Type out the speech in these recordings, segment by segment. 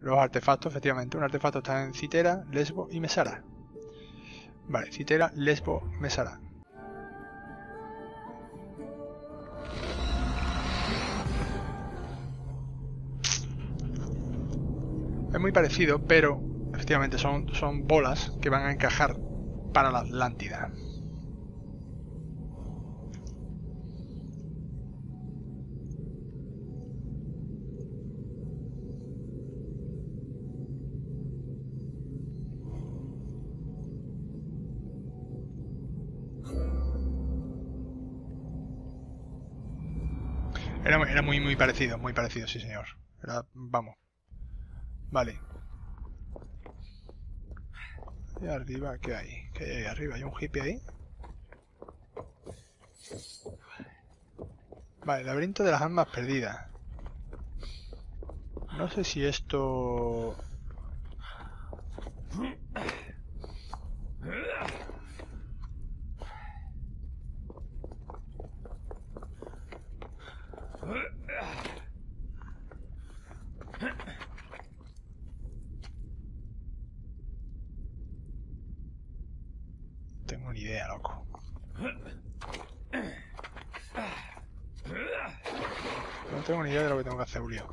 Los artefactos, efectivamente. Un artefacto está en Citera, Lesbo y Mesara. Vale, Citera, Lesbo, Mesara. Es muy parecido, pero efectivamente son, son bolas que van a encajar para la Atlántida. Era, era muy, muy parecido, muy parecido, sí señor. Era, vamos. Vale. Y arriba, ¿qué hay? ¿Qué hay ahí arriba? ¿Hay un hippie ahí? Vale, laberinto de las almas perdidas. No sé si esto... tengo ni idea, loco. No tengo ni idea de lo que tengo que hacer, Julio.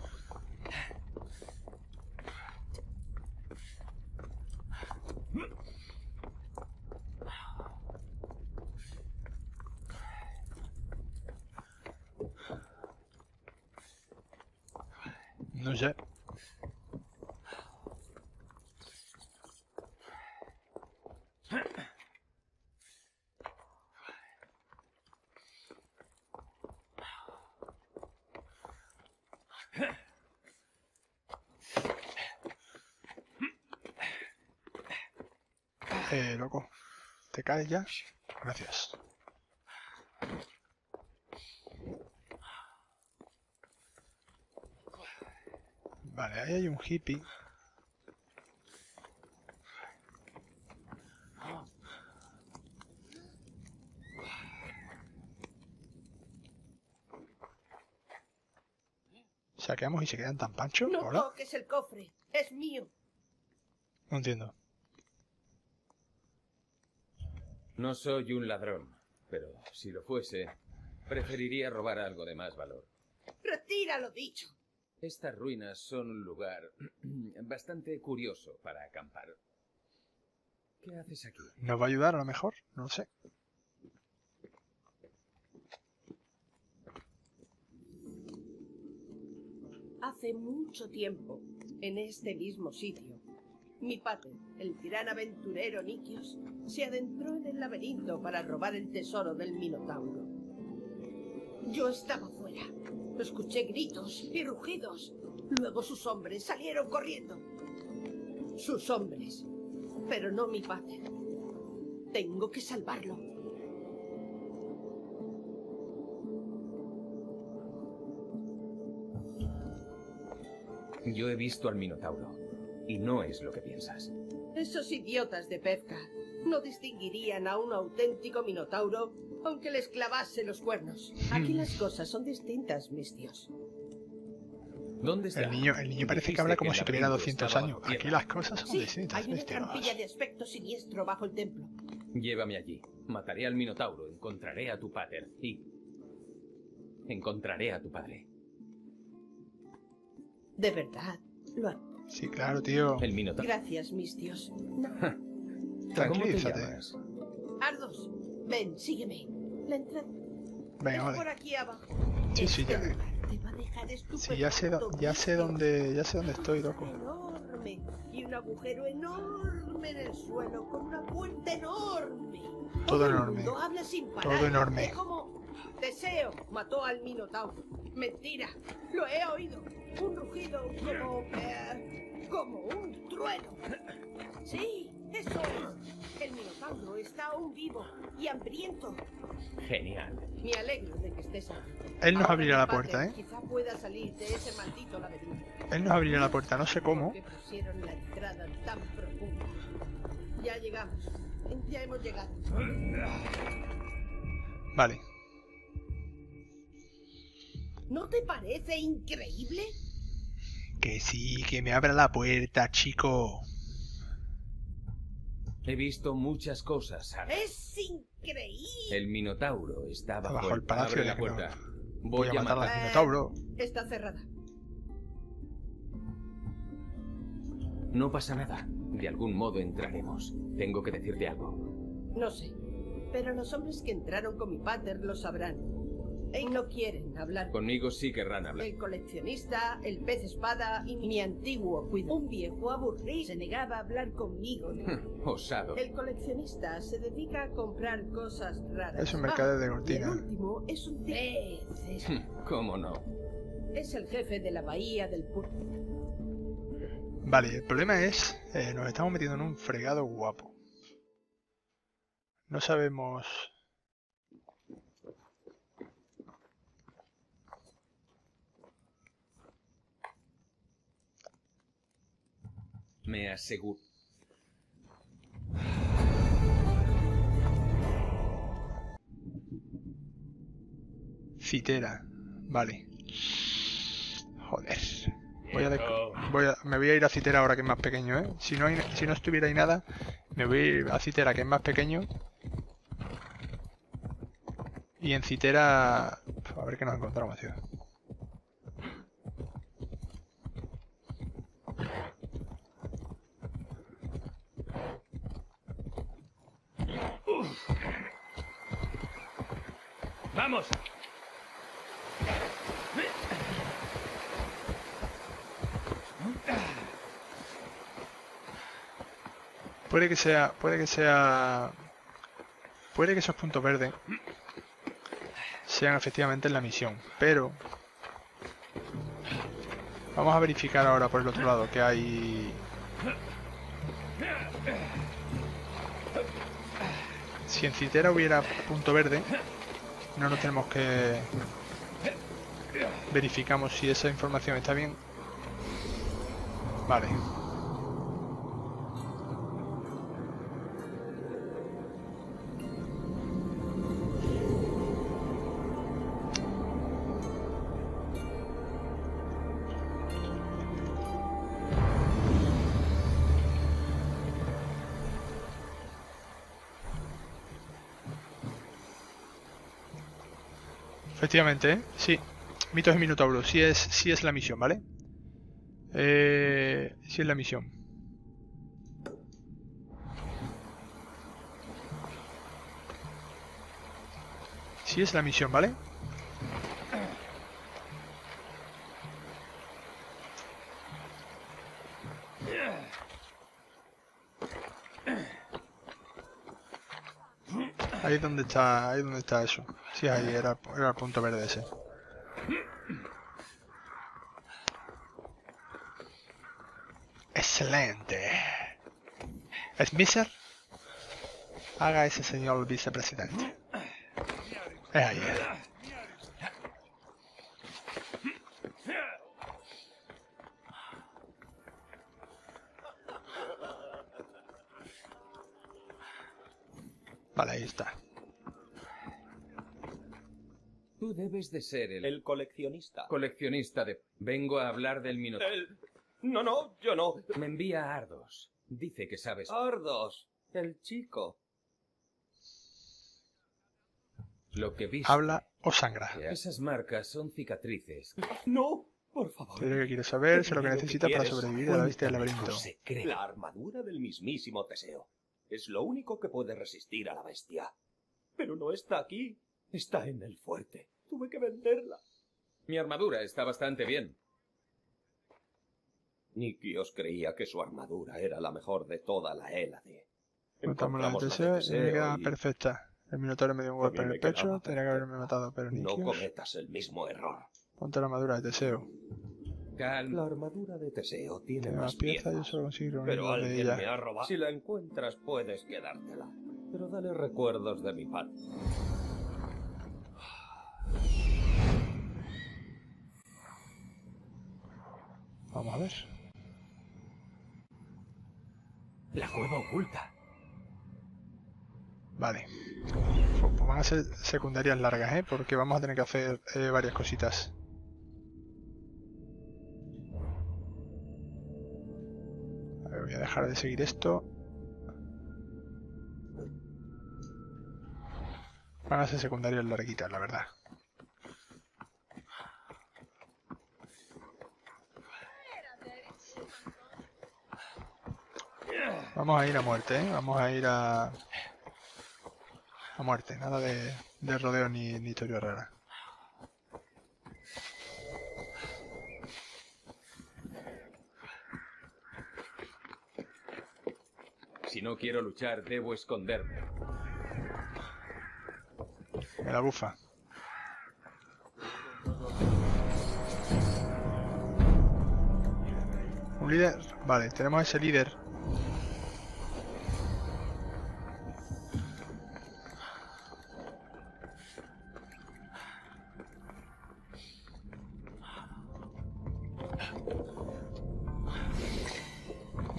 No sé. Eh, loco. ¿Te caes ya? Gracias. Vale, ahí hay un hippie. Saqueamos y se quedan tan panchos. No ¿Hola? toques el cofre, es mío. No entiendo. No soy un ladrón, pero si lo fuese, preferiría robar algo de más valor. Retira lo dicho. Estas ruinas son un lugar bastante curioso para acampar. ¿Qué haces aquí? ¿Nos va a ayudar a lo mejor? No lo sé. Hace mucho tiempo, en este mismo sitio, mi padre, el gran aventurero Nikios, se adentró en el laberinto para robar el tesoro del Minotauro. Yo estaba fuera. Escuché gritos y rugidos. Luego sus hombres salieron corriendo. Sus hombres. Pero no mi padre. Tengo que salvarlo. Yo he visto al Minotauro, y no es lo que piensas. Esos idiotas de Pevka no distinguirían a un auténtico minotauro aunque les clavase los cuernos. Aquí las cosas son distintas, mis tíos. ¿Dónde está? El niño, el niño parece que habla como si tuviera laberinto 200 estaba años. Aquí las cosas son Sí, distintas. hay una trampilla de aspecto siniestro bajo el templo. Llévame allí. Mataré al Minotauro, encontraré a tu pater y... Encontraré a tu padre. De verdad, lo Sí, claro, tío. El Minotauro. Gracias, mis tíos. No. ¿Cómo te Tranquilízate. llamas? Ardos, ven, sígueme. La entrada Venga, es vale. por aquí abajo. Sí, sí, ya. lugar te va a dejar Sí, ya sé, ya sé dónde, ya sé dónde estoy, loco. enorme y un agujero enorme en el suelo con una puerta enorme. Todo enorme. mundo habla sin parar. Todo enorme. Es como Teseo mató al Minotauro. Mentira, lo he oído. Un rugido como eh, como un trueno. Sí, eso es. El Minotauro está aún vivo y hambriento. Genial. Me alegro de que estés aquí. Él nos Ahora abrirá la puerta, ¿eh? Quizá pueda salir de ese maldito laberinto. Él nos abrirá la puerta, no sé cómo. Que pusieron la entrada tan profunda. Ya llegamos. Ya hemos llegado. Vale. ¿No te parece increíble? Que sí, que me abra la puerta, chico. He visto muchas cosas. ¡Es increíble! El Minotauro está bajo, Bajo el palacio Abre de la no- puerta. Voy, a matar matar- al Minotauro. Está cerrada. No pasa nada. De algún modo entraremos. Tengo que decirte algo. No sé. Pero los hombres que entraron con mi pater lo sabrán. Y no quieren hablar. Conmigo sí querrán hablar. El coleccionista, el pez espada y mi antiguo cuidador. Un viejo aburrido se negaba a hablar conmigo. Osado. El coleccionista se dedica a comprar cosas raras. Es un mercader de Ah, y cortina. El último es un pez. Es, ¿Cómo no? es el jefe de la bahía del Pur. Vale, el problema es, eh, nos estamos metiendo en un fregado guapo. No sabemos... Me aseguro. Citera. Vale. Joder. Voy a, voy a- me voy a ir a Citera ahora que es más pequeño, ¿eh? Si no, hay- si no estuviera ahí nada, me voy a ir a Citera que es más pequeño. Y en Citera... A ver qué nos encontramos, tío. ¡Vamos! Puede que sea... Puede que sea... Puede que esos puntos verdes sean efectivamente en la misión, pero... Vamos a verificar ahora por el otro lado que hay... Si en Citera hubiera punto verde, no nos tenemos que... Verificamos si esa información está bien. Vale. Efectivamente, ¿eh? sí. Mitos y Minotauros, sí es, sí es la misión, ¿vale? Eh, sí es la misión. Sí es la misión, ¿vale? Ahí es donde está, ahí es donde está eso. Sí, ahí era, era el punto verde ese. Excelente. Smisser, haga ese señor vicepresidente. Es ahí. Vale, ahí está. Tú debes de ser el, El coleccionista. coleccionista de... Vengo a hablar del Minotauro. El... No, no, yo no. Me envía a Ardos. Dice que sabes... Ardos, el chico. Lo que viste. Habla o sangra. Esas marcas son cicatrices. No, por favor. Lo que quiere saber, sé lo que Dime lo que necesita para quieres. sobrevivir a la bestia del laberinto. La armadura del mismísimo Teseo. Es lo único que puede resistir a la bestia. Pero no está aquí. Está en el fuerte. Tuve que venderla. Mi armadura está bastante bien. Nikios creía que su armadura era la mejor de toda la Hélade. Matamos la de Encontramos Teseo, y me queda y perfecta. El Minotauro me dio un golpe en el pecho, tenía que haberme matado, pero No Nikios. cometas el mismo error. Ponte la armadura de Teseo. Calma. La armadura de Teseo tiene Tiene más piezas, yo solo Pero alguien me ha robado. Si la encuentras, puedes quedártela. Pero dale recuerdos de mi padre. Vamos a ver. La cueva oculta. Vale. Pues van a ser secundarias largas, ¿eh? Porque vamos a tener que hacer eh, varias cositas. voy a dejar de seguir esto. Van a ser secundarios larguitas, la verdad. Vamos a ir a muerte, ¿eh? Vamos a ir a... A muerte, nada de, de rodeo ni, ni historia rara. Si no quiero luchar, debo esconderme. Me la bufa. ¿Un líder? Vale, tenemos ese líder.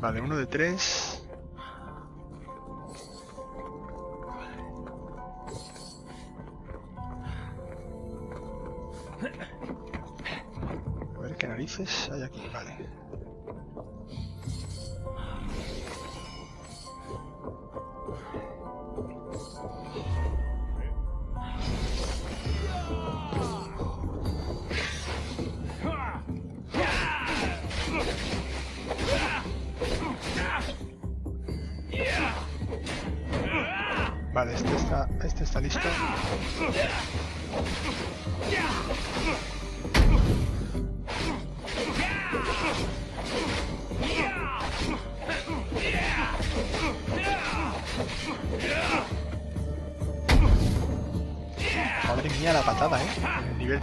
Vale, uno de tres.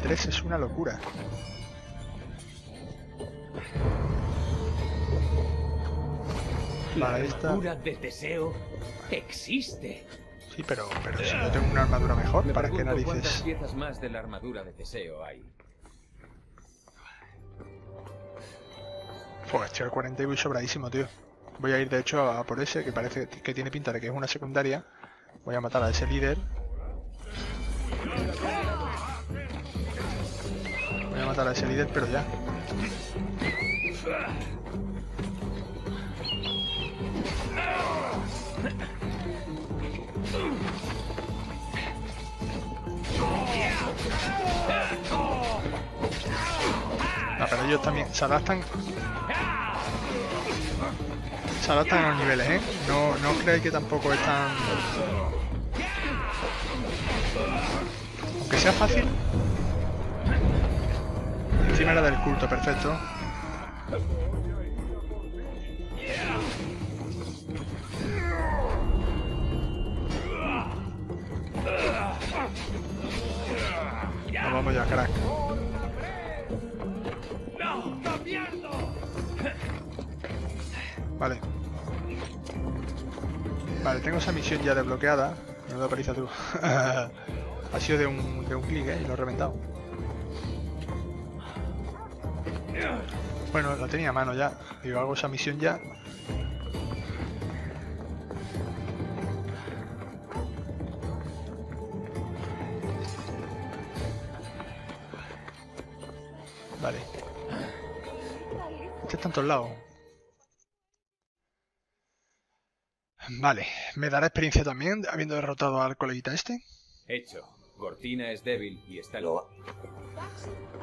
3 es una locura. La Vale, esta... armadura de Teseo existe. Sí, pero, pero si yo tengo una armadura mejor, Me ¿para qué pregunto cuántas narices? piezas más de la armadura de Teseo hay. Pues estoy al 40 y voy sobradísimo, tío. Voy a ir de hecho a por ese, que parece que tiene pinta de que es una secundaria. Voy a matar a ese líder. Matar a ese líder, pero ya. Ah, pero ellos también se adaptan. Se adaptan a los niveles, ¿eh? No, no creáis que tampoco es tan. Aunque sea fácil. Encima era del culto, perfecto. Nos vamos ya, crack. Vale. Vale, tengo esa misión ya desbloqueada. No me paliza tú. ha sido de un, de un clic, ¿eh? Y lo he reventado. Bueno, la tenía a mano ya. Digo, hago esa misión ya. Vale. Este está en todos lados. Vale, ¿me dará experiencia también habiendo derrotado al coleguita este? Hecho. Gortina es débil y está Lo-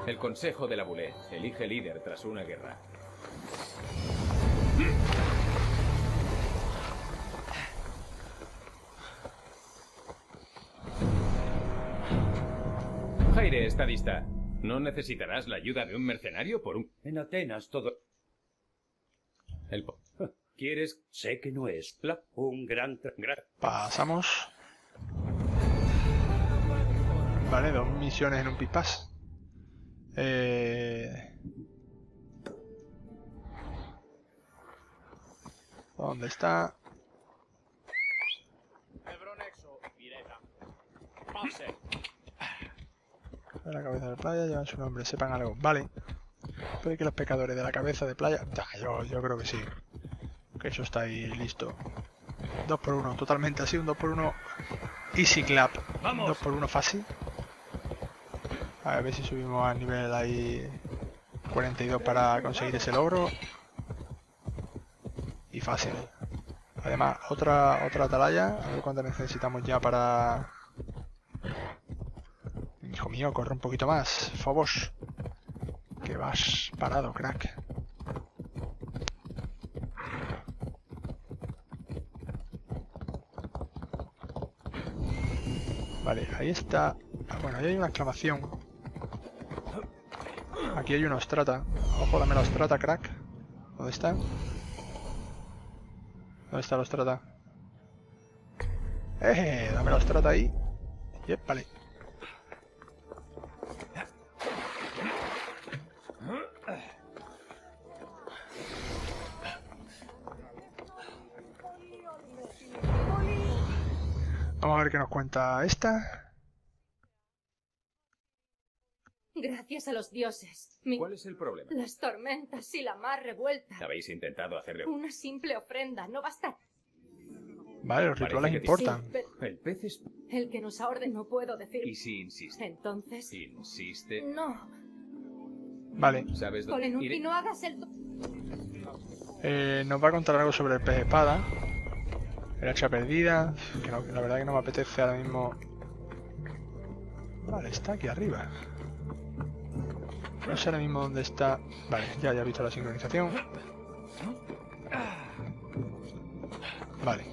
El consejo de la Boulé elige líder tras una guerra. Jaire estadista, ¿no necesitarás la ayuda de un mercenario por un... En Atenas todo... El po- ¿Quieres? Sé que no es la- un gran... tra- gran- Pasamos. Vale, dos misiones en un pipas. Eh... ¿Dónde está? De la cabeza de playa llevan su nombre, sepan algo. Vale. Puede que los pecadores de la cabeza de playa. Ya, yo, yo creo que sí. Que eso está ahí listo. 2 por 1 totalmente así, un 2 por 1 easy clap. 2 por 1 fácil. A ver si subimos al nivel ahí 42 para conseguir ese logro. fácil. Además, otra otra atalaya. A ver cuánto necesitamos ya para... Hijo mío, corre un poquito más. Favor. Que vas parado, crack. Vale, ahí está. ah, Bueno, ahí hay una exclamación. Aquí hay una ostrata. Ojo, dame la ostrata, crack. ¿Dónde está? ¿Dónde está la ostrata? ¡Eh! Dame la ostrata ahí. Yep, vale. Vamos a ver qué nos cuenta esta. Gracias a los dioses. Mi- ¿Cuál es el problema? Las tormentas y la mar revuelta. ¿Habéis intentado hacerle... Una simple ofrenda no basta. Vale, los rituales importan. Sí, pero El pez es... el que nos ahorde no puedo decir. Y si insiste... Entonces, Insiste... no. Vale, ¿Sabes dónde Colin, iré? y no hagas el... eh, nos va a contar algo sobre el pez espada. El hacha perdida. Que no- la verdad que no me apetece ahora mismo. Vale, está aquí arriba. No sé ahora mismo dónde está. Vale, ya, ya he visto la sincronización. Vale.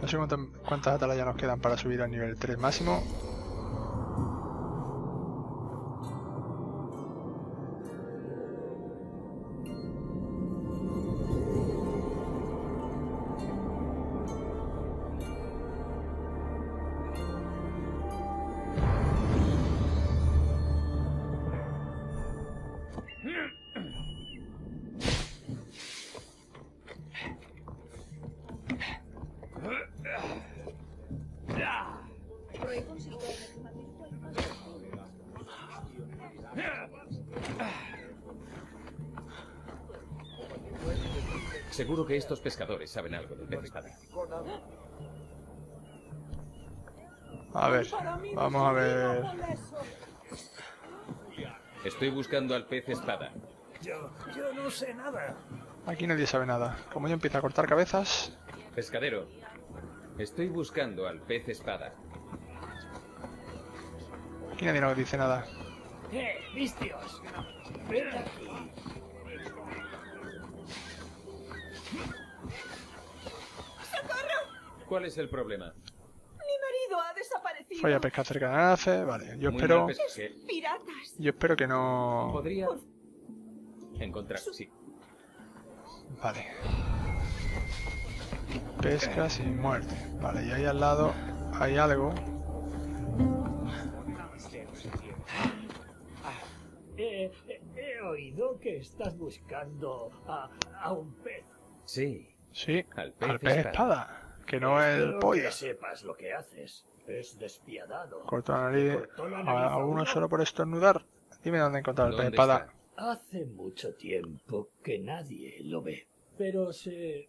No sé cuántas, cuántas atalayas nos quedan para subir al nivel 3 máximo. Que estos pescadores saben algo del pez espada. A ver, vamos a ver. Estoy buscando al pez espada. Yo, yo no sé nada. Aquí nadie sabe nada. Como yo empiezo a cortar cabezas, Pescadero. Estoy buscando al pez espada. aquí nadie nos dice nada. ¡Eh, vistios! Ven aquí. ¿Cuál es el problema? Mi marido ha desaparecido. Falla pesca cerca de Nace. Vale, yo Muy espero. mal pes- que Piratas. Yo espero que no. Podría encontrar, sí. Vale. Pesca sin muerte. Vale, y ahí al lado hay algo. Eh, eh, he oído que estás buscando a, a un pez. Sí, Sí, al pez, al pez espada. Que no es el pollo. que sepas lo que haces. Es despiadado. Corto la nariz Cortó la nariz a, a uno solo por estornudar. Dime dónde encontrar el pez ¿Dónde espada. Hace mucho tiempo que nadie lo ve. Pero se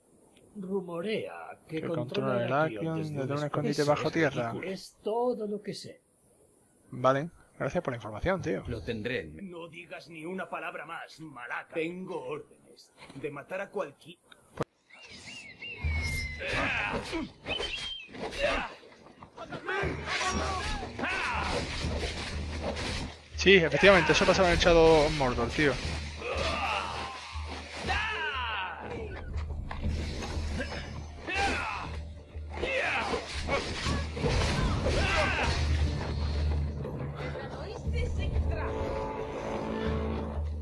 rumorea que, Que controla controla el Arakion desde desde un escondite bajo tierra. Es todo lo que sé. Vale, gracias por la información, tío. Lo tendré. No digas ni una palabra más, malaca. Tengo órdenes de matar a cualquier... Sí, efectivamente, eso pasaba en el Shadow Mordor, tío.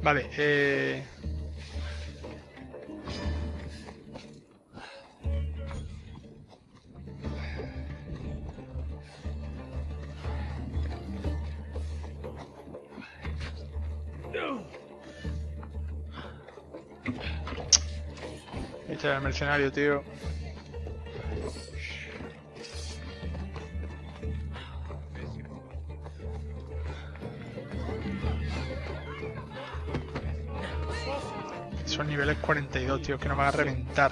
Vale, eh... Este era el mercenario, tío. Son niveles 42, tío, que no me van a reventar.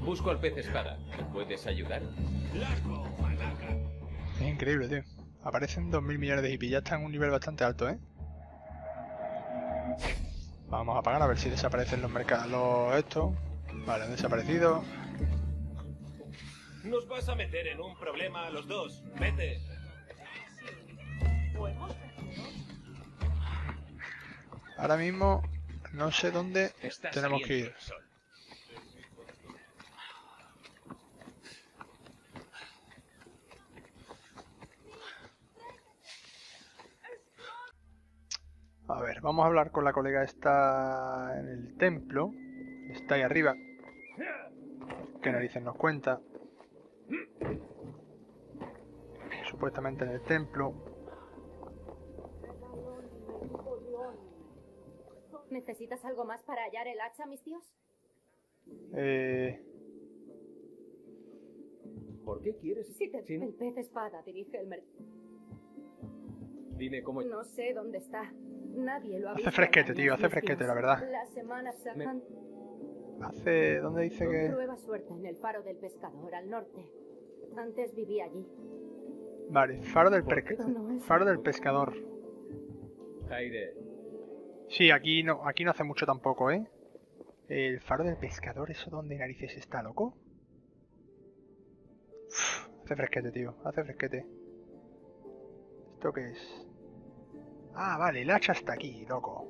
Busco al pez espada. ¿Me puedes ayudar? Increíble, tío. Aparecen 2.000 millones de hippies. Ya está en un nivel bastante alto, ¿eh? Vamos a apagar a ver si desaparecen los mercados. Los estos. Vale, han desaparecido. Nos vas a meter en un problema a los dos. Vete. Ahora mismo no sé dónde Está tenemos que ir. el sol. A ver, vamos a hablar con la colega esta en el templo. Está ahí arriba. ¿Qué narices nos cuenta? Supuestamente en el templo. ¿Necesitas algo más para hallar el hacha, mis tíos? Eh, ¿Por qué quieres? Sí, te- el pez espada dirige el mercado. Dime cómo. No sé dónde está. Nadie lo ha Hace fresquete, tío, hace fresquete, la verdad. La semana Santa. hace... ¿Dónde dice que...? Prueba suerte en el faro del pescador al norte. Antes vivía allí. Vale, faro del, ¿Por per- faro del pescador. Aire. Sí, aquí no, aquí no hace mucho tampoco, ¿eh? El faro del pescador, ¿eso dónde narices está, loco? Uf, hace fresquete, tío, hace fresquete. ¿Esto qué es? Ah, vale, el hacha está aquí, loco.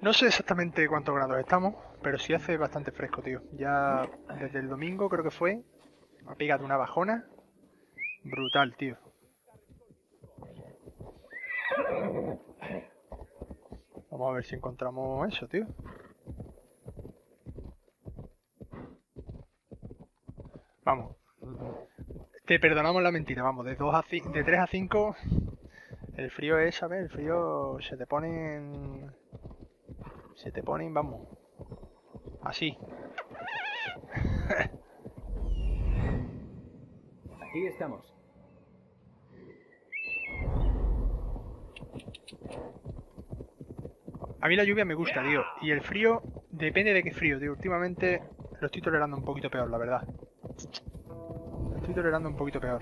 No sé exactamente cuántos grados estamos, pero sí hace bastante fresco, tío. Ya desde el domingo creo que fue. Ha pegado una bajona. Brutal, tío. Vamos a ver si encontramos eso, tío. Vamos. Te perdonamos la mentira, vamos, de, dos a de 3 a 5 el frío es, ¿sabes? El frío se te ponen... Se te ponen, vamos. Así. Aquí estamos. A mí la lluvia me gusta, tío. Y el frío, depende de qué frío, tío. Últimamente lo estoy tolerando un poquito peor, la verdad. Tolerando un poquito peor.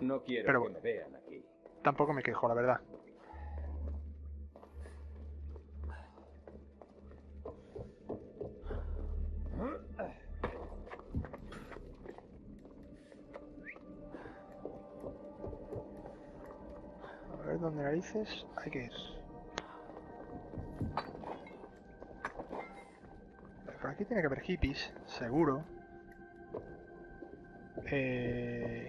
No quiero Pero que bueno. me vean aquí. Tampoco me quejo, la verdad. A ver dónde narices hay que ir. Tiene que haber hippies, seguro. Eh...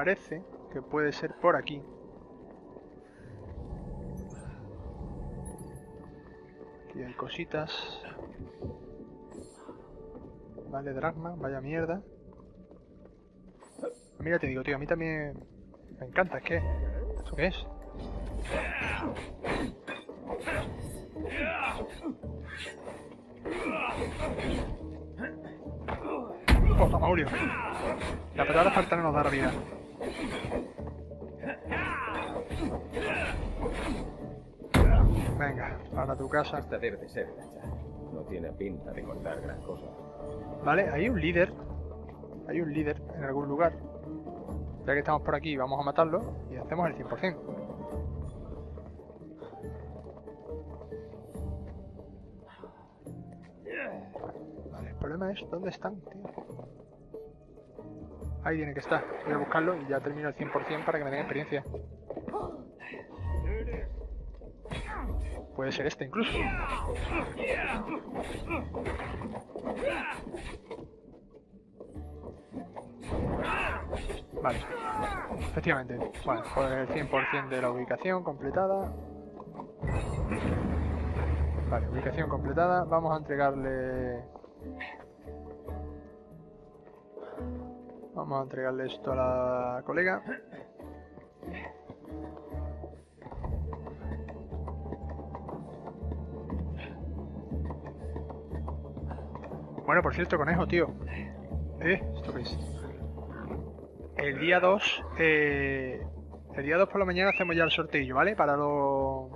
Parece que puede ser por aquí. Aquí hay cositas. Vale, dragma, vaya mierda. Mira, te digo, tío, a mí también me encanta, es que... ¿Esto qué es? ¡Puta Maurio! La patada falta no nos da vida. Para tu casa. Esta debe de ser hacha. No tiene pinta de cortar gran cosa. Vale, hay un líder. Hay un líder en algún lugar. Ya que estamos por aquí, vamos a matarlo y hacemos el 100%. Vale, el problema es dónde están, tío. Ahí tiene que estar. Voy a buscarlo y ya termino el 100% para que me den experiencia. Puede ser este incluso. Vale. Efectivamente. Bueno, pues el 100% de la ubicación completada. Vale, ubicación completada. Vamos a entregarle... Vamos a entregarle esto a la colega. Bueno, por cierto, conejo, tío. ¿Eh? ¿Esto qué es? El día 2, eh, el día 2 por la mañana hacemos ya el sorteo, ¿vale? Para los...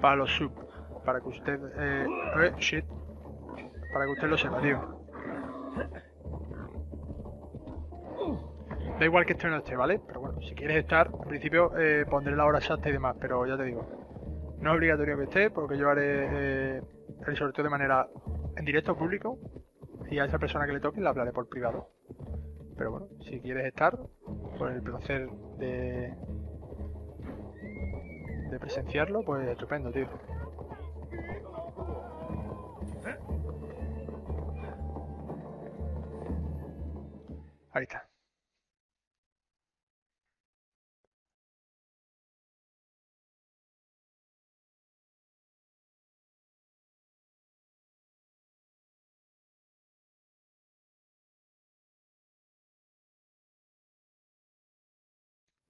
Para los sub. Para que usted... Eh, eh, shit. Para que usted lo sepa, tío. Da igual que esté o no esté, ¿vale? Pero bueno, si quieres estar, al principio eh, pondré la hora exacta y demás, pero ya te digo. No es obligatorio que esté, porque yo haré eh, el sorteo de manera en directo público y a esa persona que le toque la hablaré por privado. Pero bueno, si quieres estar, por el placer de, de presenciarlo, pues estupendo, tío.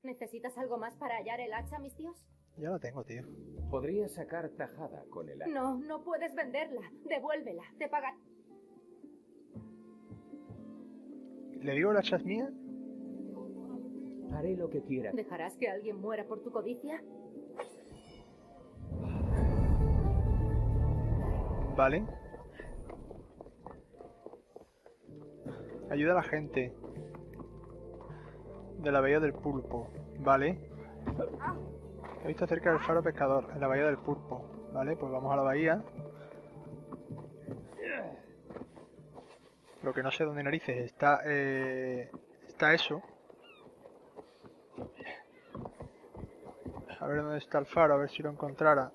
¿Necesitas algo más para hallar el hacha, mis tíos? Ya la tengo, tío. Podría sacar tajada con el hacha. No, no puedes venderla. Devuélvela. Te pagan. ¿Le digo la hacha es mía? Haré lo que quiera. ¿Dejarás que alguien muera por tu codicia? Vale. Ayuda a la gente. De la bahía del pulpo. Vale. He visto cerca del faro pescador, en la bahía del pulpo. Vale, pues vamos a la bahía. Lo que no sé dónde narices está, eh, está eso. A ver dónde está el faro, a ver si lo encontrara.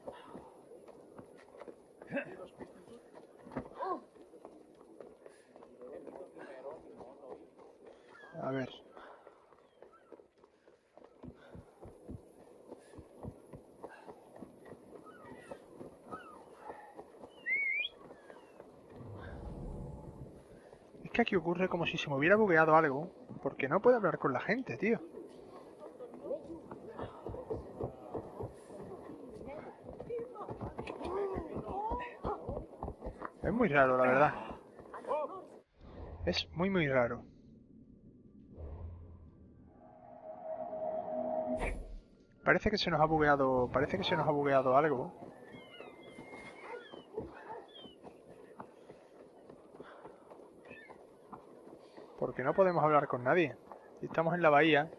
A ver. Es que aquí ocurre como si se me hubiera bugueado algo, porque no puedo hablar con la gente, tío. Es muy raro, la verdad. Es muy, muy raro. Parece que se nos ha bugueado, parece que se nos ha bugueado algo. Porque no podemos hablar con nadie. Estamos en la bahía.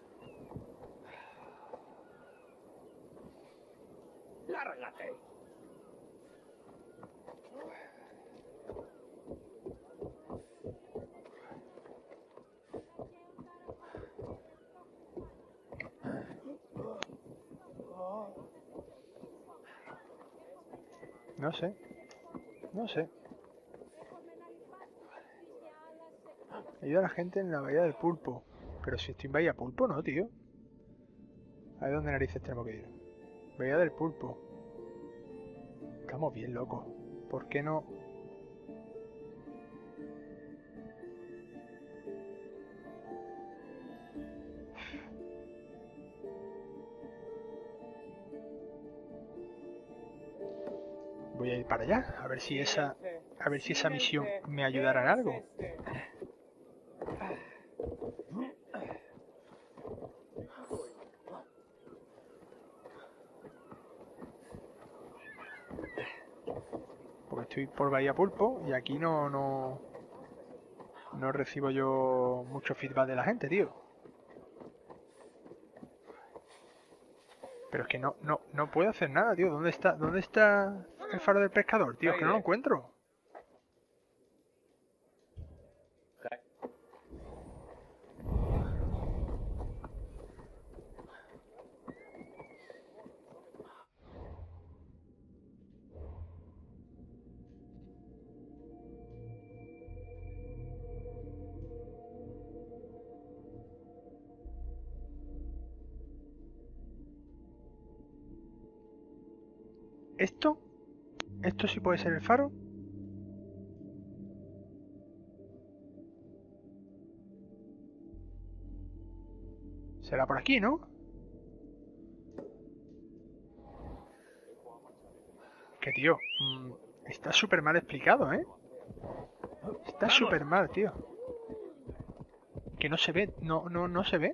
¡Lárgate! No sé. No sé. Ayuda a la gente en la bahía del pulpo. Pero si estoy en bahía pulpo, no, tío. A dónde narices tenemos que ir. Bahía del pulpo. Estamos bien locos. ¿Por qué no? Voy a ir para allá, a ver si esa, a ver si esa misión me ayudará en algo. Porque estoy por Bahía Pulpo y aquí no, no, no recibo yo mucho feedback de la gente, tío. Pero es que no, no, no puedo hacer nada, tío. ¿Dónde está, dónde está el faro del pescador, tío? Es que no lo encuentro. ¿Esto? ¿Esto sí puede ser el faro? Será por aquí, ¿no? Que tío, mm, está súper mal explicado, ¿eh? Está súper mal, tío. Que no se ve, no, no, no se ve.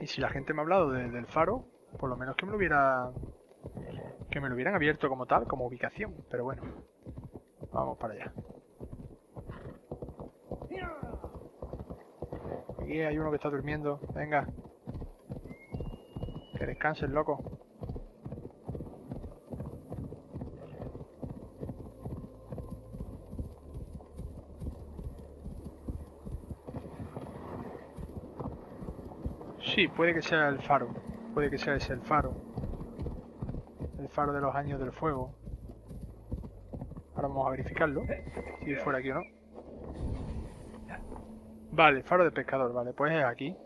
Y si la gente me ha hablado de- del faro, por lo menos que me lo hubiera... Que me lo hubieran abierto como tal, como ubicación. Pero bueno, vamos para allá. Aquí hay uno que está durmiendo. Venga. Que descanse el loco. Sí, puede que sea el faro. Puede que sea ese el faro. Faro de los años del fuego. Ahora vamos a verificarlo. Si fuera aquí o no. Vale, faro de pescador, vale, pues es aquí.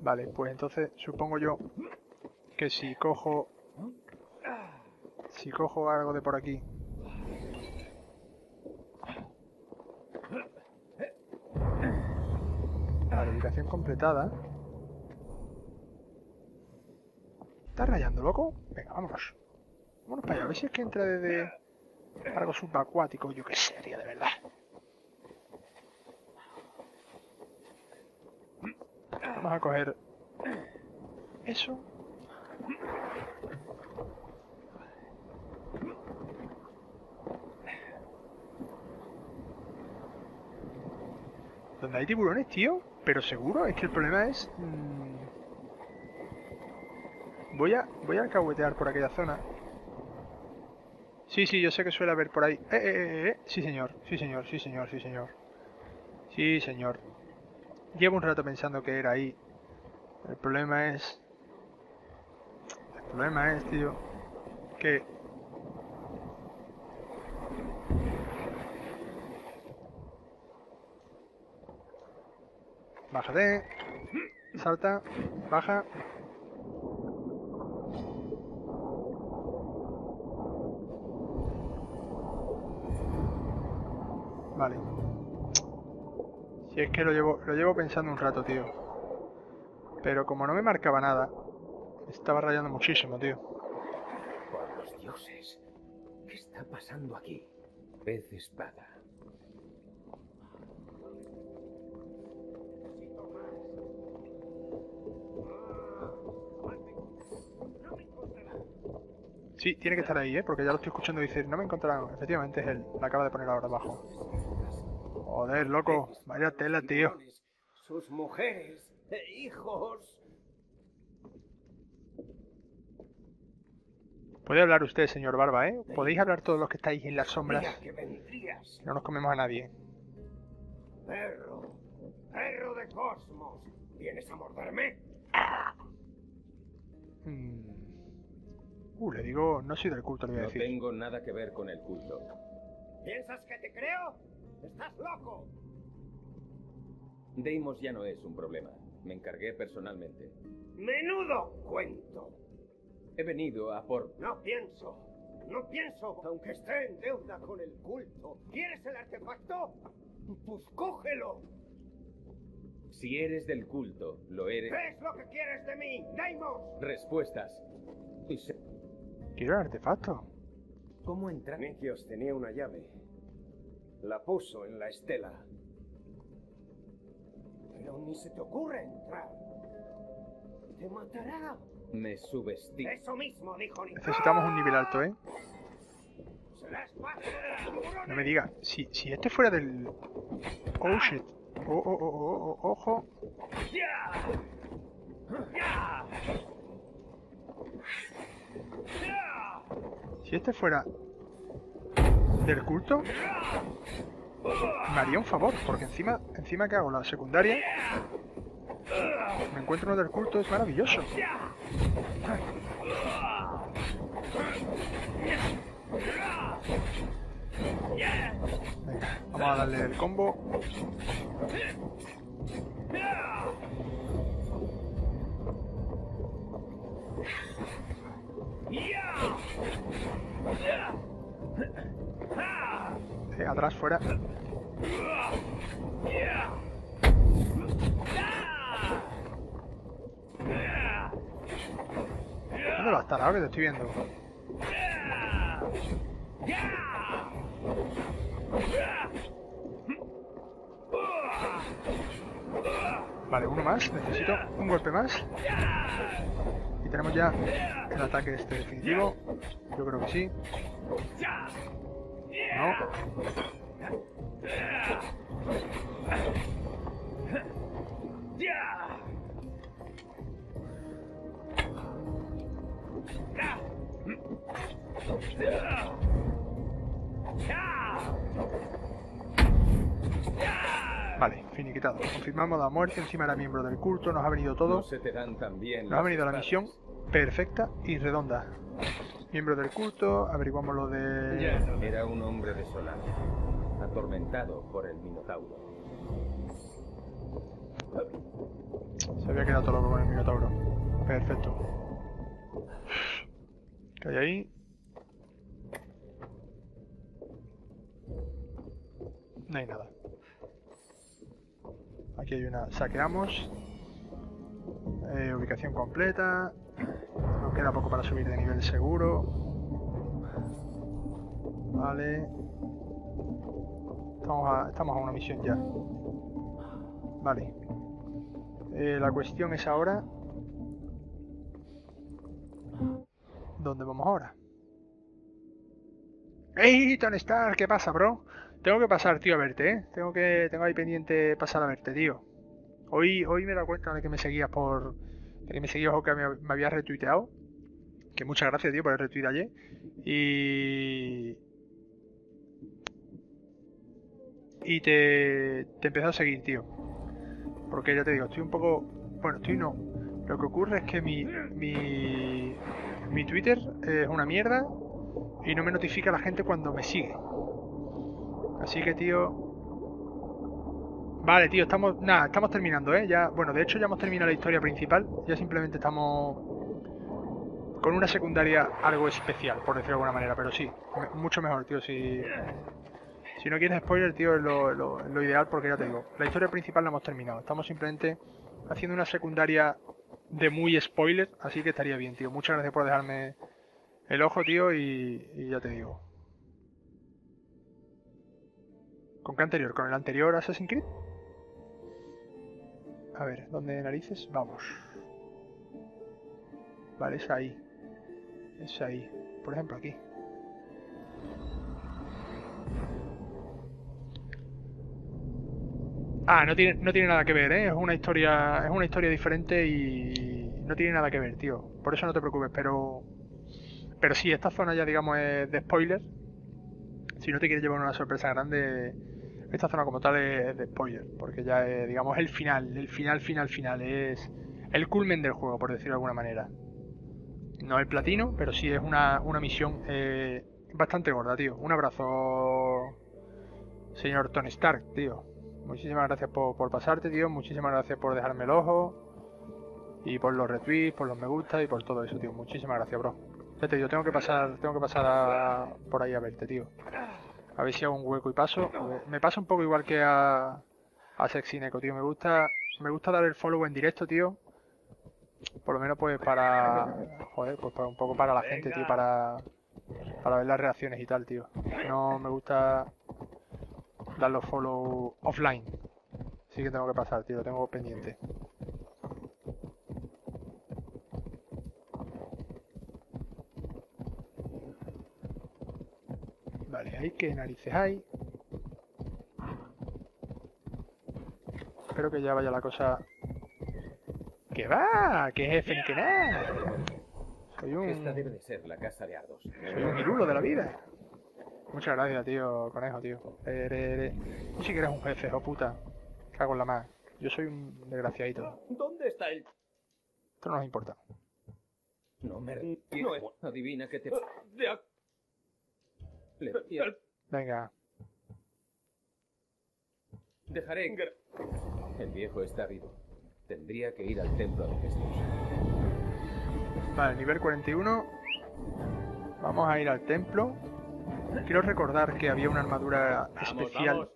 Vale, pues entonces supongo yo que si cojo... Si cojo algo de por aquí... Completada. ¿Estás rayando, loco? Venga, vámonos. Vámonos para allá, a ver si es que entra desde algo subacuático, yo qué sé, de verdad. Vamos a coger eso. ¿Dónde hay tiburones, tío? Pero seguro, es que el problema es... mm, Voy a, voy a alcahuetear por aquella zona. Sí, sí, yo sé que suele haber por ahí. Eh, eh, eh, eh. Sí, señor, sí, señor, sí, señor, sí, señor. Sí, señor. Llevo un rato pensando que era ahí. El problema es... El problema es, tío, que... Bájate. Salta. Baja. Vale. Si es que lo llevo, lo llevo pensando un rato, tío. Pero como no me marcaba nada, estaba rayando muchísimo, tío. Por los dioses. ¿Qué está pasando aquí? Pez espada. Sí, tiene que estar ahí, ¿eh? Porque ya lo estoy escuchando decir, no me encontrarán. Efectivamente es él, la acaba de poner ahora abajo. Joder, loco, vaya tela, tío. Sus mujeres e hijos. Puede hablar usted, señor Barba, ¿eh? Podéis hablar todos los que estáis en las sombras. No nos comemos a nadie. Perro. Perro de cosmos. ¿Vienes a morderme? Mm. Uh, le digo, no soy del culto, le voy a No decir. tengo nada que ver con el culto. ¿Piensas que te creo? ¡Estás loco! Deimos ya no es un problema. Me encargué personalmente. ¡Menudo cuento! He venido a por... No pienso. No pienso, aunque esté en deuda con el culto. ¿Quieres el artefacto? Pues cógelo. Si eres del culto, lo eres... ¿Qué es lo que quieres de mí, Deimos? Respuestas. Y se- Quiero el artefacto. ¿Cómo entrar? Nikios tenía una llave. La puso en la estela. Pero ni se te ocurre entrar. Te matará. Me subestima. Eso mismo dijo Nikios. Necesitamos un nivel alto, ¿eh? No me diga, si, si este fuera del... Oh, shit. Oh, oh, oh, oh, oh, ojo. Si este fuera del culto, me haría un favor, porque encima, encima que hago la secundaria, me encuentro uno del culto, es maravilloso. Venga, vamos a darle el combo. Sí, atrás, fuera. ¿Dónde a estar ahora que te estoy viendo? Vale, uno más. Necesito un golpe más. Y tenemos ya el ataque este definitivo. Yo creo que sí. No. Finiquitado. Confirmamos la muerte, encima era miembro del culto, nos ha venido No todo. se te dan tan bien Nos ha venido la misión perfecta y redonda. Miembro del culto, averiguamos lo de... Era un hombre desolado, atormentado por el Minotauro. Se había quedado todo loco con el Minotauro. Perfecto. ¿Qué hay ahí? No hay nada. Aquí hay una... Saqueamos. Eh, ubicación completa. Nos queda poco para subir de nivel seguro. Vale. Estamos a, estamos a una misión ya. Vale. Eh, la cuestión es ahora... ¿Dónde vamos ahora? ¡Ey, Tony Stark! ¿Qué pasa, bro? Tengo que pasar, tío, a verte, ¿eh? Tengo que tengo ahí pendiente pasar a verte, tío. Hoy, hoy me he dado cuenta de que me seguías por... De que me seguías o que me, habías retuiteado. Que muchas gracias, tío, por el retweet ayer. Y... Y te, te empecé a seguir, tío. Porque ya te digo, estoy un poco... Bueno, estoy no. Lo que ocurre es que mi... Mi, mi Twitter es una mierda y no me notifica la gente cuando me sigue. Así que, tío... Vale, tío, estamos... Nada, estamos terminando, ¿eh? Ya, bueno, de hecho ya hemos terminado la historia principal. Ya simplemente estamos... Con una secundaria algo especial, por decirlo de alguna manera. Pero sí, mucho mejor, tío. Si, si no quieres spoiler, tío, es lo, ideal porque ya te digo. La historia principal la hemos terminado. Estamos simplemente haciendo una secundaria de muy spoiler. Así que estaría bien, tío. Muchas gracias por dejarme el ojo, tío. Y ya te digo. ¿Con qué anterior? ¿Con el anterior Assassin's Creed? A ver, ¿dónde narices? Vamos. Vale, es ahí. Es ahí. Por ejemplo, aquí. Ah, no tiene, no tiene nada que ver, ¿eh? Es una historia, es una historia diferente y no tiene nada que ver, tío. Por eso no te preocupes, pero... Pero sí, esta zona ya, digamos, es de spoiler. Si no te quieres llevar una sorpresa grande, esta zona como tal es de spoiler, porque ya es, digamos, el final, el final, final, final, es el culmen del juego, por decirlo de alguna manera. No el platino, pero sí es una, una misión eh, bastante gorda, tío. Un abrazo, señor Tony Stark, tío. Muchísimas gracias por, por pasarte, tío. Muchísimas gracias por dejarme el ojo. Y por los retweets, por los me gusta y por todo eso, tío. Muchísimas gracias, bro. Ya te digo, tengo que pasar, tengo que pasar por ahí a verte, tío. A ver si hago un hueco y paso. Me pasa un poco igual que a, a Sexineco, tío. Me gusta, me gusta dar el follow en directo, tío. Por lo menos pues para... Joder, pues para un poco para la gente, tío. Para, para ver las reacciones y tal, tío. No me gusta dar los follow offline. Sí que tengo que pasar, tío. Lo tengo pendiente. Vale, ahí que narices hay. Espero que ya vaya la cosa. ¡Que va! ¡Que jefe ni que nada! Soy un. Esta debe de ser la casa de Ardos. Soy un irulo de la vida. Muchas gracias, tío, conejo, tío. Ni siquiera eres un jefe, oh puta. Cago en la más. Yo soy un desgraciadito. ¿Dónde está el...? Esto no nos importa. No me No es... Adivina qué te... De Venga. Dejaré... El viejo está vivo. Tendría que ir al templo de Jesús. Vale, nivel 41. Vamos a ir al templo. Quiero recordar que había una armadura especial.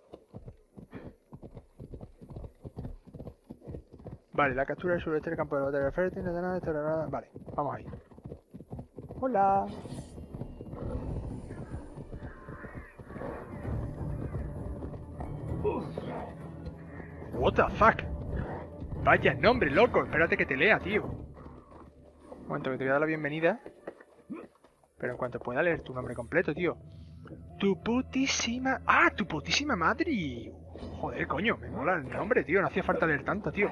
Vale, la captura del sureste del campo de batalla de Ferretin, de nada, de nada. Vale, vamos ahí. Hola. What the fuck? Vaya nombre, loco. Espérate que te lea, tío. Un momento, que te voy a dar la bienvenida. Pero en cuanto pueda leer tu nombre completo, tío. Tu putísima... ¡Ah! Tu putísima madre. Joder, coño, me mola el nombre, tío. No hacía falta leer tanto, tío.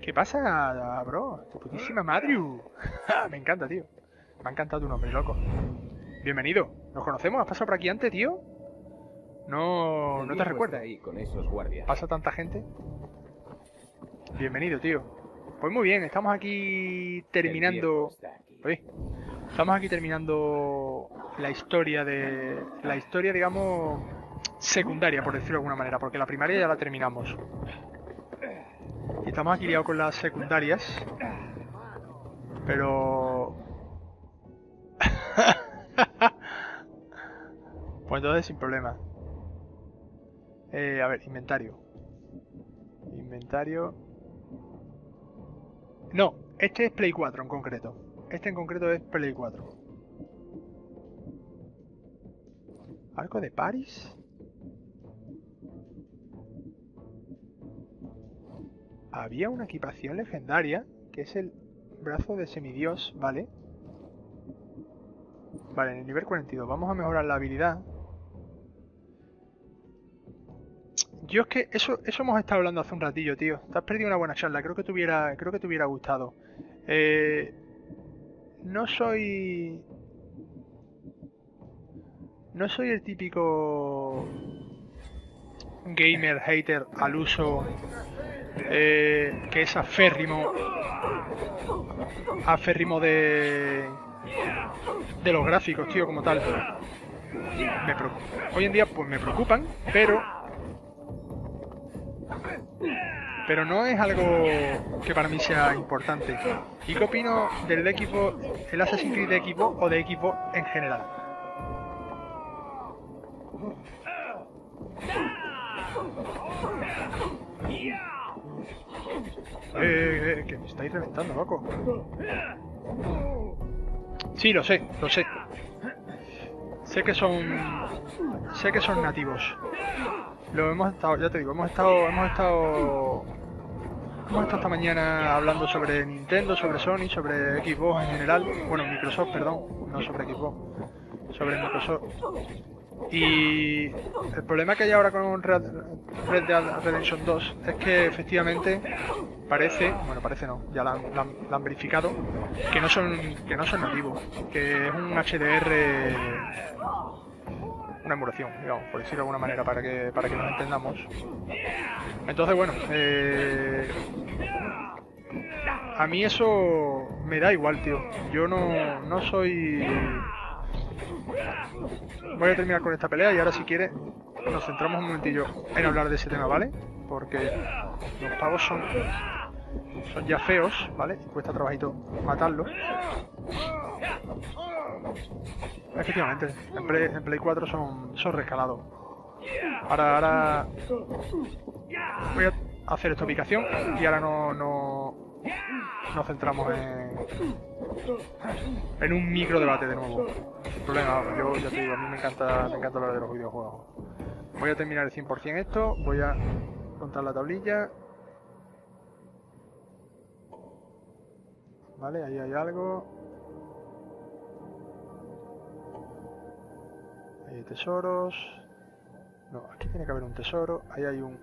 ¿Qué pasa, bro? Tu putísima madre. me encanta, tío. Me ha encantado tu nombre, loco. Bienvenido. ¿Nos conocemos? ¿Has pasado por aquí antes, tío? No, no te recuerdas. ahí con esos guardias. ¿Pasa tanta gente? Bienvenido, tío. Pues muy bien, estamos aquí terminando... Aquí. Oye, estamos aquí terminando la historia de... La historia, digamos, secundaria, por decirlo de alguna manera, porque la primaria ya la terminamos. Y estamos aquí liados con las secundarias. Pero... pues entonces sin problema. Eh, a ver, inventario. Inventario. No, este es Play 4 en concreto. Este en concreto es Play 4. Arco de Paris. Había una equipación legendaria que es el brazo de semidios, ¿vale? Vale, en el nivel 42 vamos a mejorar la habilidad. Yo es que eso, eso hemos estado hablando hace un ratillo, tío. Te has perdido una buena charla. Creo que te hubiera, creo que te hubiera gustado. Eh, no soy... No soy el típico gamer hater al uso eh, que es aférrimo aférrimo de de los gráficos, tío, como tal. Me Hoy en día pues me preocupan, pero pero no es algo que para mí sea importante. ¿Y qué opino del equipo, el Assassin's Creed de equipo o de equipo en general? Eh, eh, que me estáis reventando, loco. Sí, lo sé, lo sé. Sé que son. Sé que son nativos. Lo hemos estado, ya te digo, hemos estado. Hemos estado. Hemos estado esta mañana hablando sobre Nintendo, sobre Sony, sobre Xbox en general. Bueno, Microsoft, perdón, no sobre Xbox. Sobre Microsoft. Y el problema que hay ahora con Red, Dead Redemption 2 es que efectivamente parece, bueno parece no, ya la, la han verificado, que no son que no son nativos, que es un HDR una emulación, digamos, por decirlo de alguna manera, para que para que nos entendamos. Entonces bueno, eh, a mí eso me da igual, tío. Yo no, no soy Voy a terminar con esta pelea y ahora si quiere nos centramos un momentillo en hablar de ese tema, ¿vale? Porque los pavos son son ya feos, ¿vale? Cuesta trabajito matarlos. Efectivamente, en Play, en Play 4 son, son rescalados. Ahora, ahora voy a hacer esta ubicación y ahora no, no nos centramos en en un micro debate de nuevo. Sin problema, yo ya te digo, a mí me encanta, me encanta hablar de los videojuegos. Voy a terminar el 100% esto, voy a contar la tablilla. Vale, ahí hay algo. Hay tesoros. No, aquí tiene que haber un tesoro. Ahí hay un,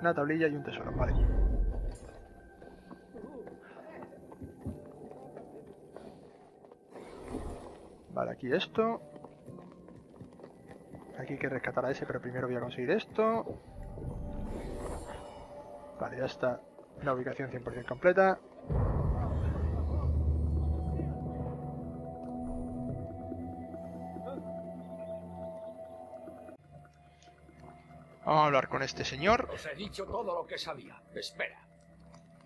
una tablilla y un tesoro, vale. Vale, aquí esto. Aquí hay que rescatar a ese, pero primero voy a conseguir esto. Vale, ya está la ubicación 100% completa. Vamos a hablar con este señor. Os he dicho todo lo que sabía. Espera.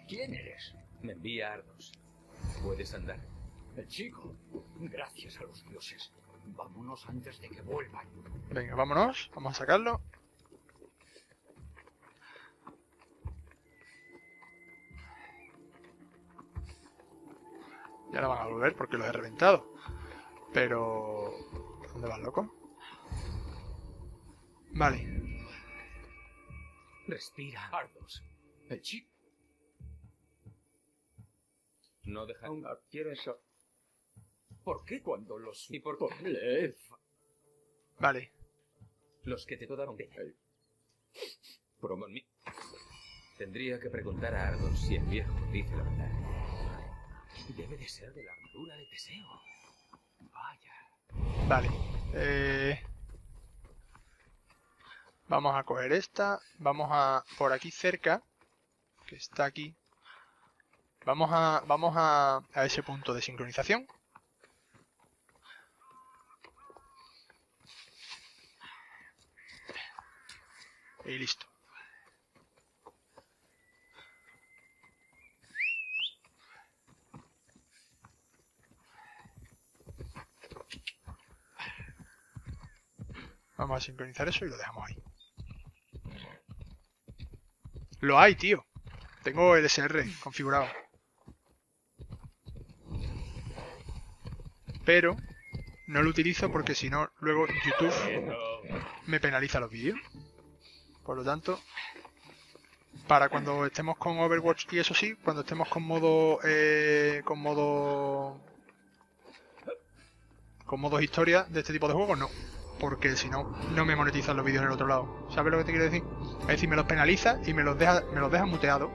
¿Quién eres? Me envía Ardos. ¿Puedes andar? El chico. Gracias a los dioses. Vámonos antes de que vuelvan. Venga, vámonos. Vamos a sacarlo. Ya no van a volver porque los he reventado. Pero... ¿Dónde vas, loco? Vale. Respira. Ardos. El chico. No deja... Aún quiero eso. ¿Por qué cuando los... ¿Y por Lev? Vale. Los que te todaron de... El-. Tendría que preguntar a Ardos si el viejo dice la verdad. Debe de ser de la armadura de Teseo. Vaya. Vale. Eh... Vamos a coger esta. Vamos a... Por aquí cerca. Que está aquí. Vamos a... Vamos a... A ese punto de sincronización. Y listo. Vamos a sincronizar eso y lo dejamos ahí. Lo hay, tío. Tengo el SR configurado. Pero no lo utilizo porque si no, luego YouTube me penaliza los vídeos. Por lo tanto, para cuando estemos con Overwatch y eso sí, cuando estemos con modo eh, con modo con modos historia de este tipo de juegos, no. Porque si no, no me monetizan los vídeos en el otro lado. ¿Sabes lo que te quiero decir? Es decir, me los penaliza y me los deja, me los deja muteados.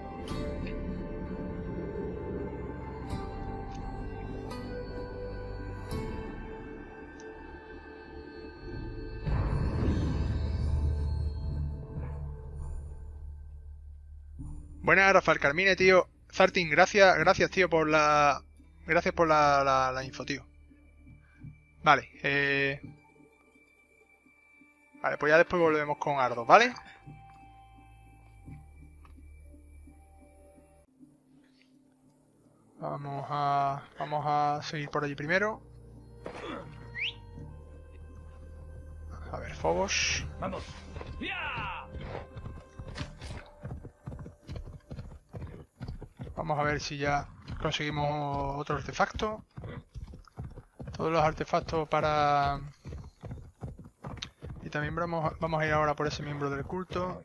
Buenas, Rafael Carmine, tío. Zartin, gracias, gracias, tío, por la... Gracias por la, la, la info, tío. Vale, eh... Vale, pues ya después volvemos con Ardo, ¿vale? Vamos a... Vamos a seguir por allí primero. A ver, Fobos. Vamos. Vamos a ver si ya conseguimos otro artefacto. Todos los artefactos para... También vamos, vamos a ir ahora por ese miembro del culto.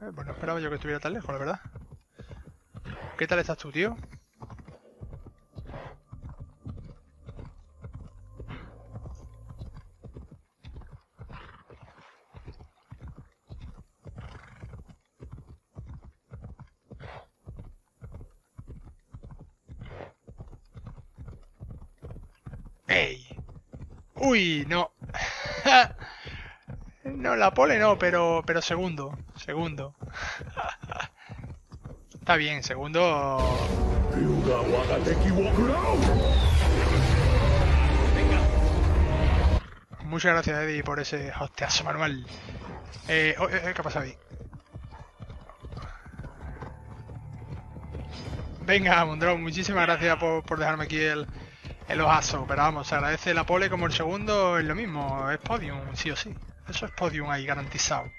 Eh, pues no esperaba yo que estuviera tan lejos, la verdad. ¿Qué tal estás tú, tío? ¡Uy! No. no, la pole no, pero, pero segundo. Segundo. Está bien, segundo. Muchas gracias, Eddie, por ese hostiazo manual. Eh, oh, eh, ¿Qué pasa ahí? Venga, Mondrón, muchísimas gracias por dejarme aquí el, el ojazo. Pero vamos, se agradece la pole como el segundo, es lo mismo, es podium, sí o sí. Eso es podium ahí, garantizado.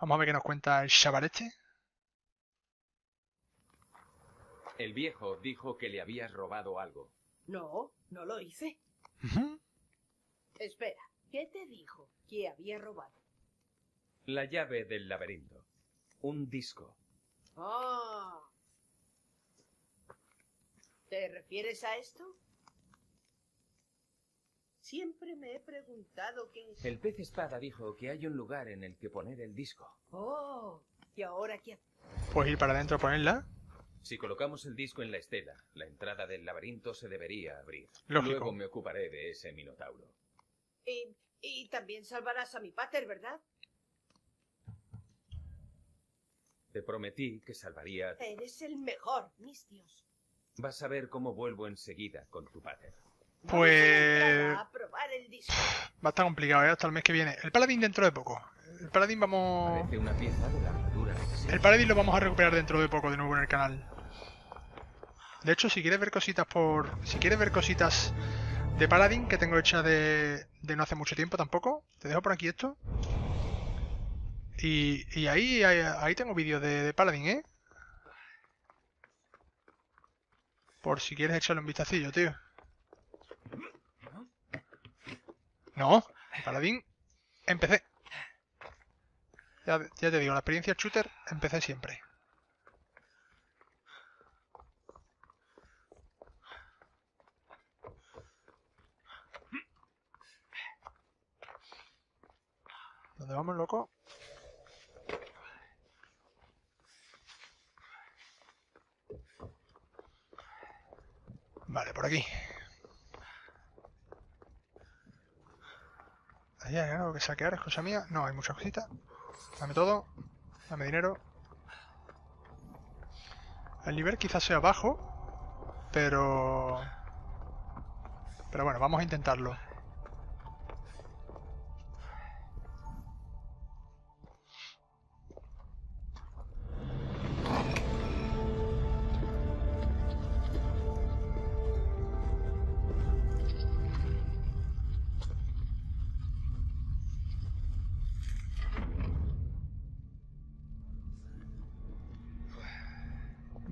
Vamos a ver qué nos cuenta el chavalete. El viejo dijo que le habías robado algo. No, no lo hice. Espera, ¿qué te dijo que había robado? La llave del laberinto. Un disco. Ah. ¿Te refieres a esto? Siempre me he preguntado qué es. El pez espada dijo que hay un lugar en el que poner el disco. Oh, ¿y ahora qué? Pues ir para adentro a ponerla. Si colocamos el disco en la estela, la entrada del laberinto se debería abrir. Lógico. Luego me ocuparé de ese minotauro. Y, y también salvarás a mi pater, ¿verdad? Te prometí que salvaría... Eres el mejor, mis dios. Vas a ver cómo vuelvo enseguida con tu pater. A Pues... a probar el disco. Va a estar complicado, ¿eh? Hasta el mes que viene. El paladín dentro de poco. El paladín vamos... Parece una pieza de la armadura. El paladín lo vamos a recuperar dentro de poco de nuevo en el canal. De hecho, si quieres ver cositas por... Si quieres ver cositas de paladín que tengo hechas de, de no hace mucho tiempo tampoco, te dejo por aquí esto. Y, y ahí, ahí, tengo vídeos de, de paladín, ¿eh? Por si quieres echarle un vistacillo, tío. No, paladín, empecé. Ya, ya te digo, la experiencia shooter empecé siempre. ¿Dónde vamos, loco? Vale, por aquí. Ahí hay algo que saquear, es cosa mía. No, hay muchas cositas. Dame todo. Dame dinero. El nivel quizás sea bajo. Pero... Pero bueno, vamos a intentarlo.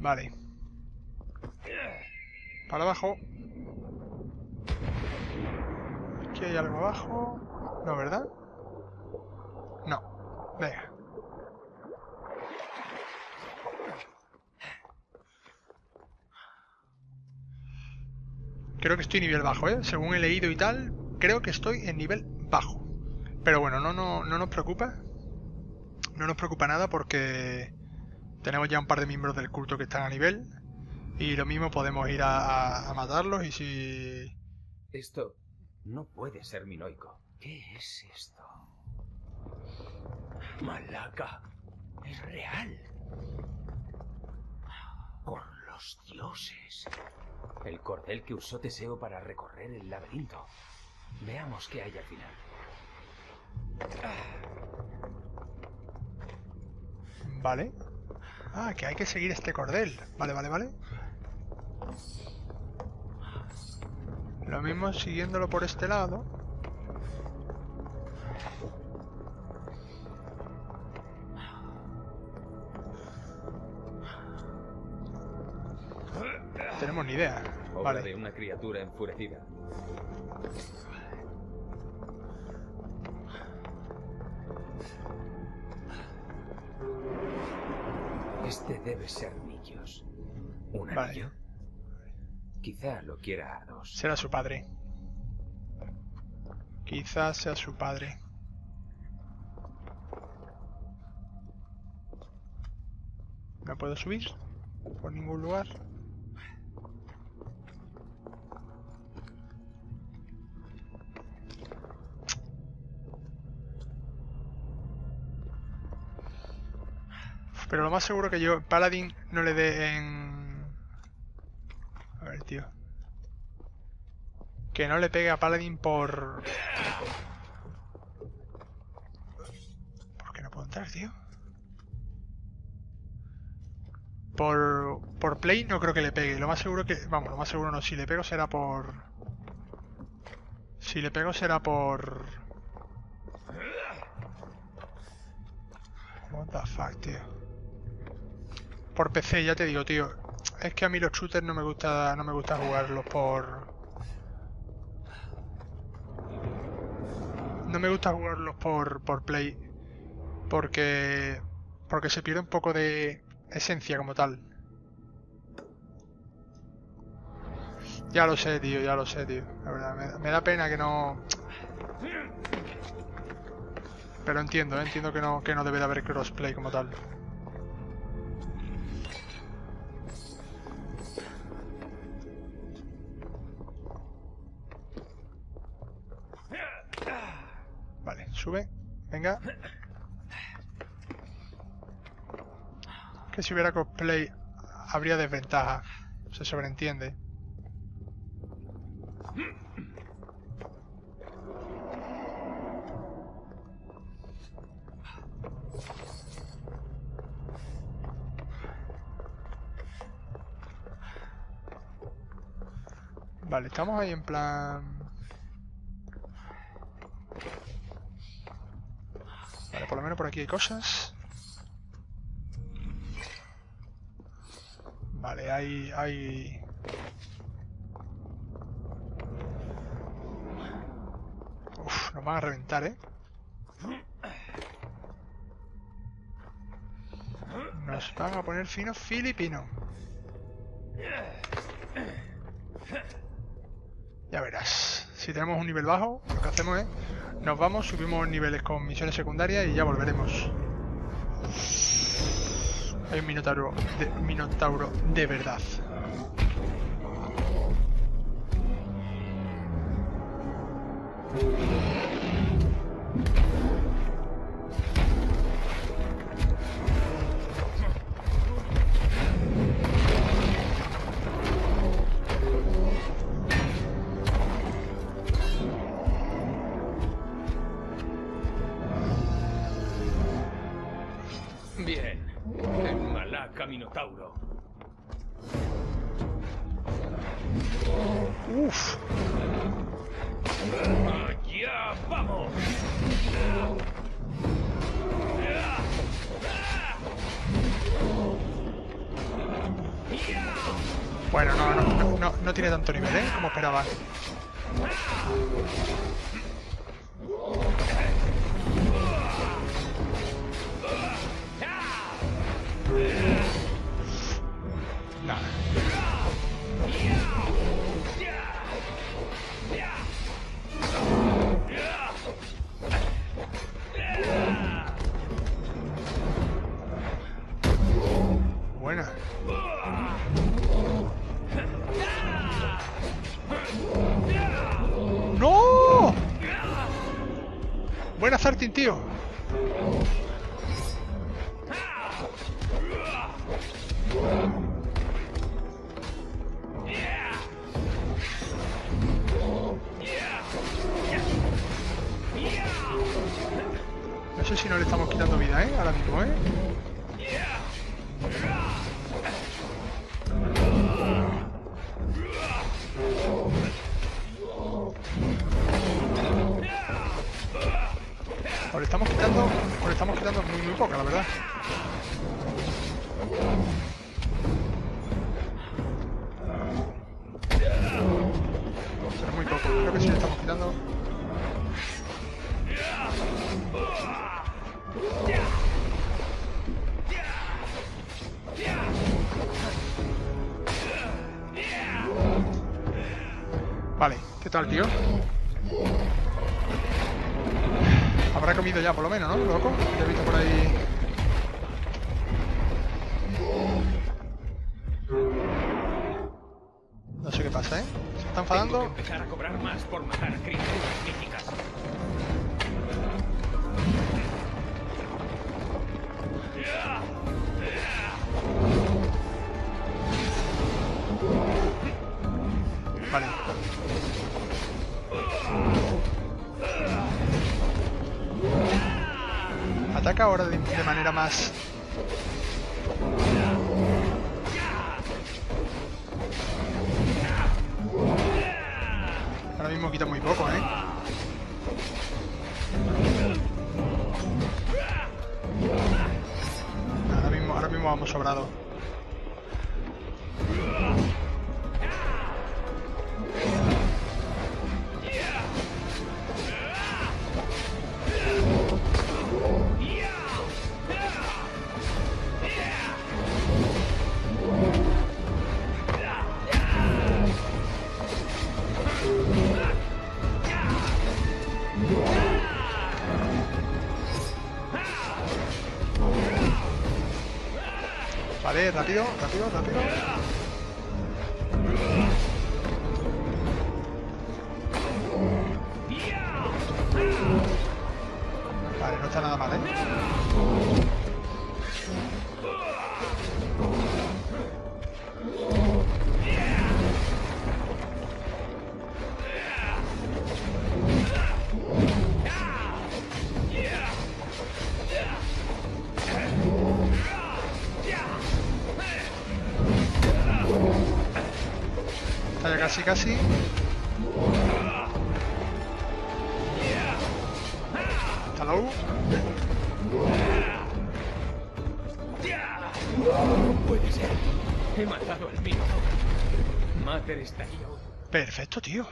Vale. Para abajo. Aquí hay algo abajo. No, ¿verdad? No. Venga. Creo que estoy nivel bajo, ¿eh? Según he leído y tal, creo que estoy en nivel bajo. Pero bueno, no, no, no nos preocupa. No nos preocupa nada porque tenemos ya un par de miembros del culto que están a nivel. Y lo mismo podemos ir a, a- a matarlos y si... Esto no puede ser minoico. ¿Qué es esto? Malaca. Es real. Por los dioses. El cordel que usó Teseo para recorrer el laberinto. Veamos qué hay al final. Vale. Ah, que hay que seguir este cordel. Vale, vale, vale. Lo mismo siguiéndolo por este lado. Tenemos ni idea. Obra Vale. de una criatura enfurecida. Este debe ser Nikios. ¿Un Vale. anillo? Quizá lo quiera Ardos. Será su padre. Quizás sea su padre. No puedo subir por ningún lugar. Pero lo más seguro que yo, Paladin, no le dé en... A ver, tío. Que no le pegue a Paladin por... ¿Por qué no puedo entrar, tío? Por... Por play no creo que le pegue. Lo más seguro que... Vamos, lo más seguro no. Si le pego será por... Si le pego será por... What the fuck, tío. Por PC, ya te digo, tío. Es que a mí los shooters no me gusta, no me gusta jugarlos por... No me gusta jugarlos por, por play. Porque... Porque se pierde un poco de esencia como tal. Ya lo sé, tío, ya lo sé, tío. La verdad, me, da pena que no... Pero entiendo, ¿eh? entiendo que no, que no debe de haber crossplay como tal. Sube. Venga. Que si hubiera cosplay habría desventaja. Se sobreentiende. Vale, estamos ahí en plan... Por lo menos por aquí hay cosas. Vale, hay... hay... Uf, nos van a reventar, ¿eh? Nos van a poner finos filipinos. Ya verás. Si tenemos un nivel bajo, lo que hacemos es... Nos vamos, subimos niveles con misiones secundarias y ya volveremos. Hay un minotauro de, minotauro de verdad. Si no le estamos quitando vida, ¿eh? Ahora mismo, ¿eh? Ya, por lo menos, ¿no? Manera más... Vale, rápido, rápido, rápido. Casi casi. Hasta luego. Puede ser. He matado al Minotauro. Mater estaría hoy. Perfecto, tío.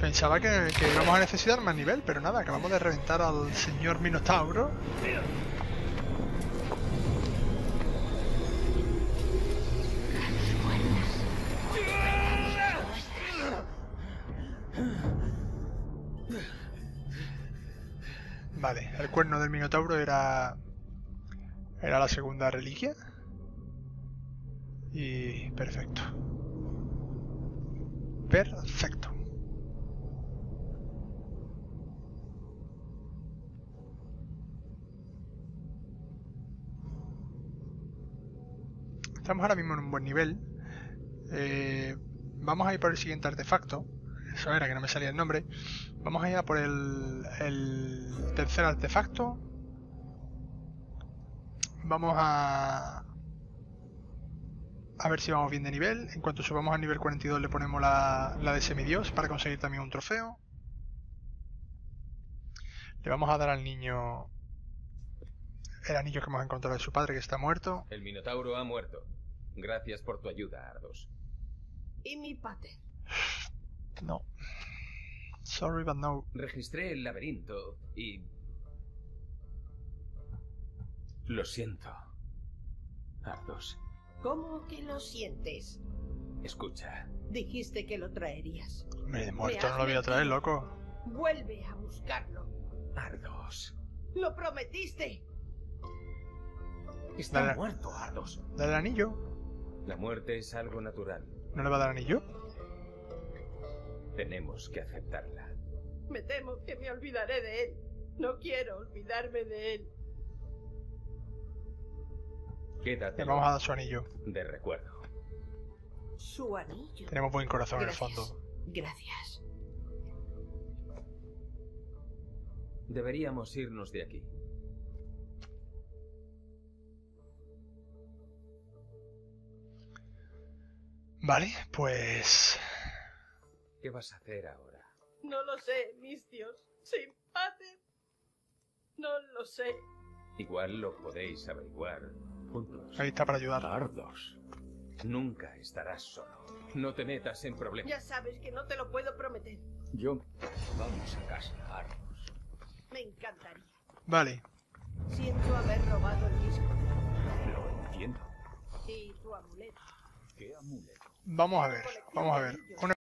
Pensaba que, que íbamos a necesitar más nivel, pero nada, acabamos de reventar al señor Minotauro. Era la segunda reliquia. Y. perfecto. Perfecto. Estamos ahora mismo en un buen nivel. Eh, vamos a ir por el siguiente artefacto. Eso era, que no me salía el nombre. Vamos a ir a por el, el tercer artefacto. Vamos a... A ver si vamos bien de nivel. En cuanto subamos al nivel 42 le ponemos la, la de semidios para conseguir también un trofeo. Le vamos a dar al niño el anillo que hemos encontrado de su padre que está muerto. El Minotauro ha muerto. Gracias por tu ayuda, Ardos. Y mi pater. No. Sorry, but no. Registré el laberinto y... Lo siento. Ardos, ¿Cómo que lo sientes? escucha. Dijiste que lo traerías. Hombre, de muerto no lo voy a traer, loco. Vuelve a buscarlo. Ardos. ¡Lo prometiste! Está Dale. muerto, Ardos. Dale el anillo. La muerte es algo natural. ¿No le va a dar anillo? Tenemos que aceptarla. Me temo que me olvidaré de él. No quiero olvidarme de él. Quédate Le vamos a dar su anillo. de recuerdo. Su anillo. Tenemos buen corazón en el fondo. Gracias. Deberíamos irnos de aquí. Vale, pues... ¿Qué vas a hacer ahora? No lo sé, mis dios. Sin pater. No lo sé. Igual lo podéis averiguar juntos. Ahí está para ayudar. Ardos. Nunca estarás solo. No te metas en problemas. Ya sabes que no te lo puedo prometer. Yo. Vamos a casa, Ardos. Me encantaría. Vale. Siento haber robado el disco. Lo entiendo. Y tu amuleto. ¿Qué amuleto? Vamos a ver. Vamos a ver. Una